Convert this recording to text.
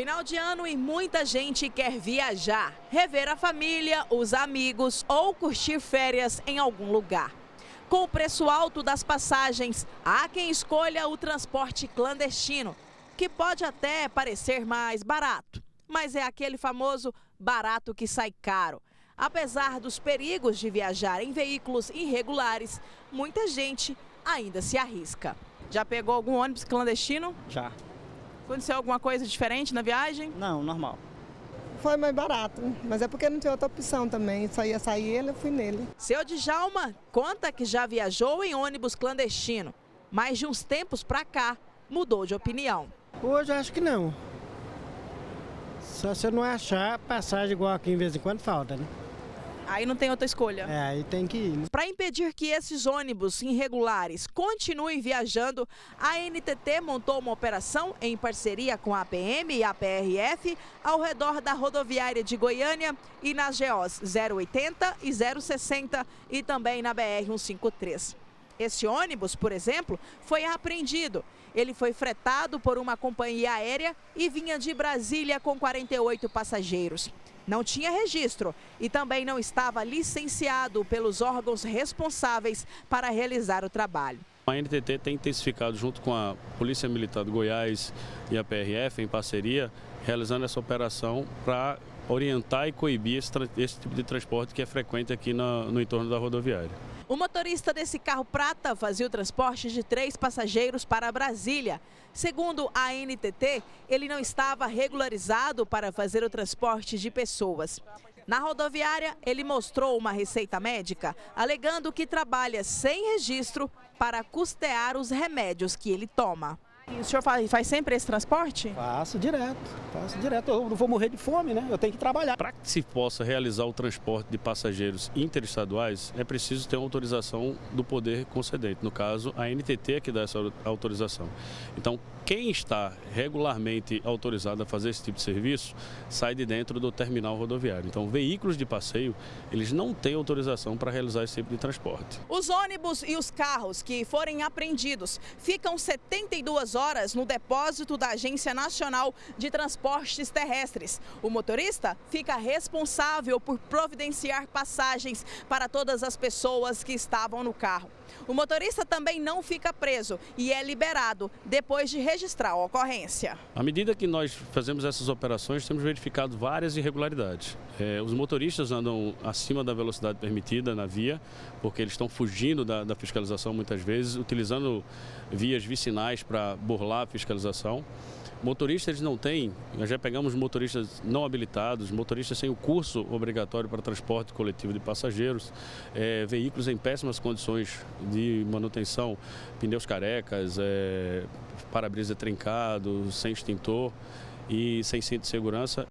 Final de ano e muita gente quer viajar, rever a família, os amigos ou curtir férias em algum lugar. Com o preço alto das passagens, há quem escolha o transporte clandestino, que pode até parecer mais barato, mas é aquele famoso barato que sai caro. Apesar dos perigos de viajar em veículos irregulares, muita gente ainda se arrisca. Já pegou algum ônibus clandestino? Já. Aconteceu alguma coisa diferente na viagem? Não, normal. Foi mais barato, mas é porque não tinha outra opção também. Só ia sair ele, eu fui nele. Seu Djalma conta que já viajou em ônibus clandestino, mas de uns tempos pra cá mudou de opinião. Hoje acho que não. Só se eu não achar passagem igual aqui em vez em quando falta, né? Aí não tem outra escolha. É, aí tem que ir. né? Para impedir que esses ônibus irregulares continuem viajando, a NTT montou uma operação em parceria com a PM e a PRF ao redor da rodoviária de Goiânia e nas GOs 080 e 060 e também na BR 153. Esse ônibus, por exemplo, foi apreendido. Ele foi fretado por uma companhia aérea e vinha de Brasília com 48 passageiros. Não tinha registro e também não estava licenciado pelos órgãos responsáveis para realizar o trabalho. A NTT tem intensificado, junto com a Polícia Militar do Goiás e a PRF, em parceria, realizando essa operação para orientar e coibir esse, esse tipo de transporte que é frequente aqui na- no entorno da rodoviária. O motorista desse carro prata fazia o transporte de três passageiros para Brasília. Segundo a NTT, ele não estava regularizado para fazer o transporte de pessoas. Na rodoviária, ele mostrou uma receita médica, alegando que trabalha sem registro para custear os remédios que ele toma. E o senhor faz, faz sempre esse transporte? Faço direto, faço direto. Eu não vou morrer de fome, né? Eu tenho que trabalhar. Para que se possa realizar o transporte de passageiros interestaduais, é preciso ter uma autorização do poder concedente. No caso, a NTT é que dá essa autorização. Então, quem está regularmente autorizado a fazer esse tipo de serviço sai de dentro do terminal rodoviário. Então, veículos de passeio, eles não têm autorização para realizar esse tipo de transporte. Os ônibus e os carros que forem apreendidos ficam 72 horas no depósito da Agência Nacional de Transportes Terrestres. O motorista fica responsável por providenciar passagens para todas as pessoas que estavam no carro. O motorista também não fica preso e é liberado depois de registrar a ocorrência. À medida que nós fazemos essas operações, temos verificado várias irregularidades. Eh, os motoristas andam acima da velocidade permitida na via, porque eles estão fugindo da, da fiscalização muitas vezes, utilizando vias vicinais para burlar a fiscalização. Motoristas não têm, nós já pegamos motoristas não habilitados, motoristas sem o curso obrigatório para transporte coletivo de passageiros, eh, veículos em péssimas condições de manutenção, pneus carecas, eh, para-brisa trincado, sem extintor e sem cinto de segurança.